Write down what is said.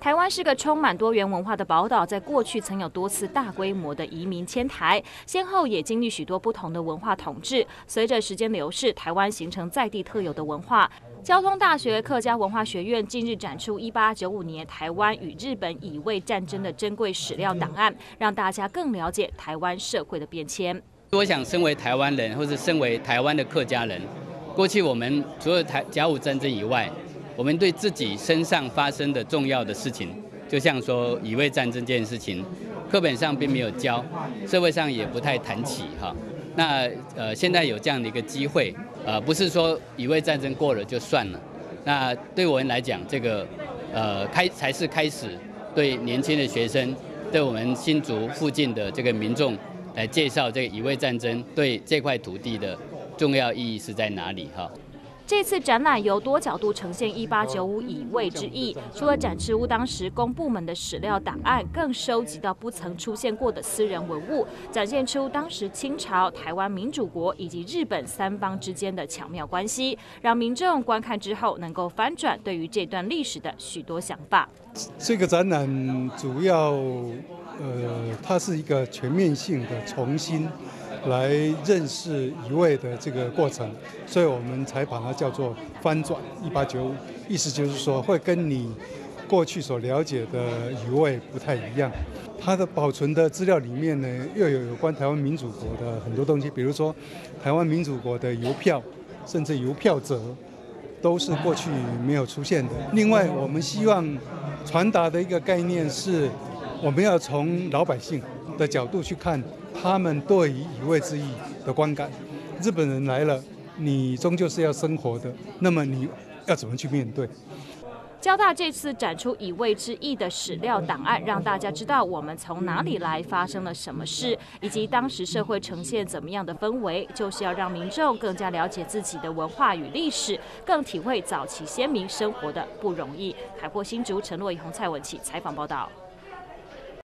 台湾是个充满多元文化的宝岛，在过去曾有多次大规模的移民迁台，先后也经历许多不同的文化统治。随着时间流逝，台湾形成在地特有的文化。交通大学客家文化学院近日展出一八九五年台湾与日本乙未战争的珍贵史料档案，让大家更了解台湾社会的变迁。我想，身为台湾人，或是身为台湾的客家人，过去我们除了台甲午战争以外，我们对自己身上发生的重要的事情，就像说乙未战争这件事情，课本上并没有教，社会上也不太谈起哈。那呃，现在有这样的一个机会，呃，不是说乙未战争过了就算了。那对我们来讲，这个呃开才是开始，对年轻的学生，对我们新竹附近的这个民众来介绍这个乙未战争对这块土地的重要意义是在哪里哈。这次展览由多角度呈现一八九五乙未之意，除了展示乌当时公部门的史料档案，更收集到不曾出现过的私人文物，展现出当时清朝、台湾民主国以及日本三方之间的巧妙关系，让民众观看之后能够翻转对于这段历史的许多想法。这个展览主要，呃，它是一个全面性的重新。来认识一位的这个过程，所以我们才把它叫做翻转一八九五，意思就是说会跟你过去所了解的一位不太一样。它的保存的资料里面呢，又有有关台湾民主国的很多东西，比如说台湾民主国的邮票，甚至邮票折，都是过去没有出现的。另外，我们希望传达的一个概念是，我们要从老百姓的角度去看。他们对于以卫之役的观感，日本人来了，你终究是要生活的，那么你要怎么去面对？交大这次展出以卫之役的史料档案，让大家知道我们从哪里来，发生了什么事，以及当时社会呈现怎么样的氛围，就是要让民众更加了解自己的文化与历史，更体会早期先民生活的不容易。海阔新竹陈洛以红蔡文琪采访报道。